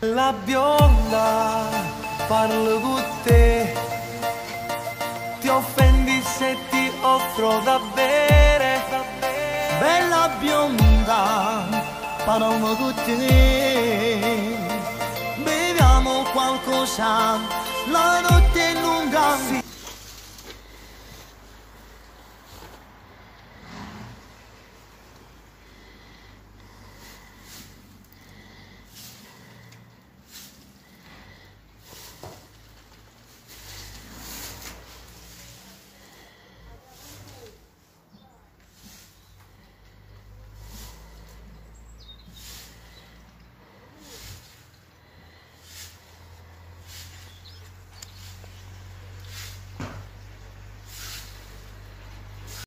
La bionda parlo con te. Ti offendi se ti offro da bere Bella bionda parlo con te. Beviamo qualcosa La